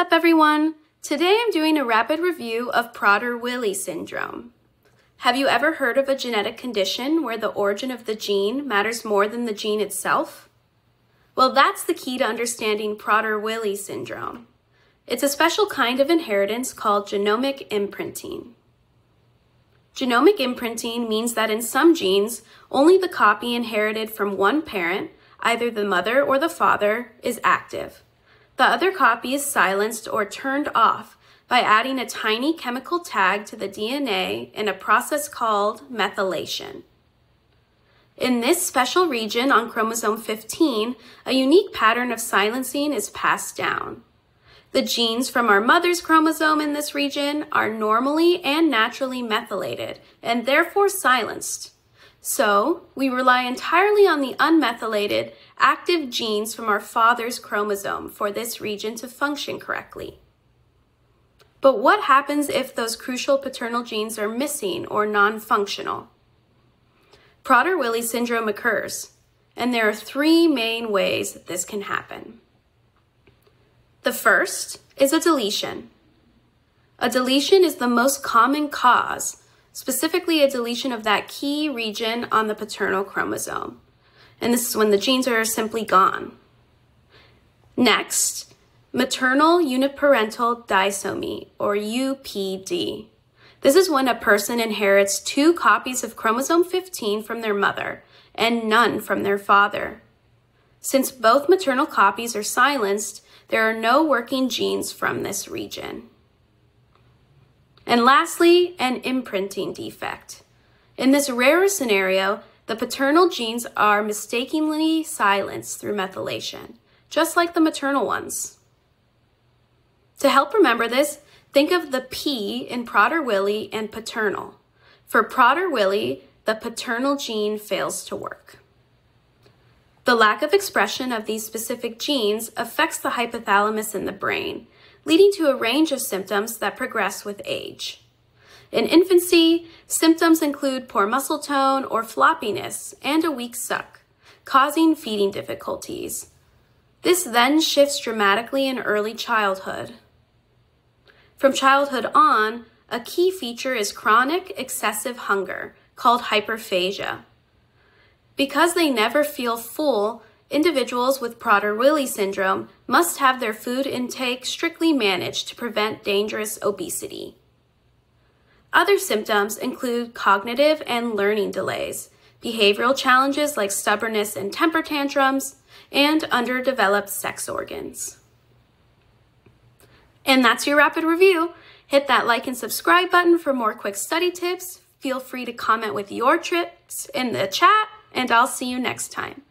up everyone? Today I'm doing a rapid review of Prader-Willi syndrome. Have you ever heard of a genetic condition where the origin of the gene matters more than the gene itself? Well, that's the key to understanding Prader-Willi syndrome. It's a special kind of inheritance called genomic imprinting. Genomic imprinting means that in some genes, only the copy inherited from one parent, either the mother or the father, is active. The other copy is silenced or turned off by adding a tiny chemical tag to the DNA in a process called methylation. In this special region on chromosome 15, a unique pattern of silencing is passed down. The genes from our mother's chromosome in this region are normally and naturally methylated and therefore silenced. So, we rely entirely on the unmethylated, active genes from our father's chromosome for this region to function correctly. But what happens if those crucial paternal genes are missing or non-functional? Prader-Willi syndrome occurs, and there are three main ways this can happen. The first is a deletion. A deletion is the most common cause specifically a deletion of that key region on the paternal chromosome. And this is when the genes are simply gone. Next, maternal uniparental disomy, or UPD. This is when a person inherits two copies of chromosome 15 from their mother and none from their father. Since both maternal copies are silenced, there are no working genes from this region. And lastly, an imprinting defect. In this rarer scenario, the paternal genes are mistakenly silenced through methylation, just like the maternal ones. To help remember this, think of the P in Prader-Willi and paternal. For Prader-Willi, the paternal gene fails to work. The lack of expression of these specific genes affects the hypothalamus in the brain, leading to a range of symptoms that progress with age. In infancy, symptoms include poor muscle tone or floppiness and a weak suck, causing feeding difficulties. This then shifts dramatically in early childhood. From childhood on, a key feature is chronic excessive hunger, called hyperphagia. Because they never feel full, individuals with Prader-Willi syndrome must have their food intake strictly managed to prevent dangerous obesity. Other symptoms include cognitive and learning delays, behavioral challenges like stubbornness and temper tantrums, and underdeveloped sex organs. And that's your rapid review. Hit that like and subscribe button for more quick study tips. Feel free to comment with your tricks in the chat, and I'll see you next time.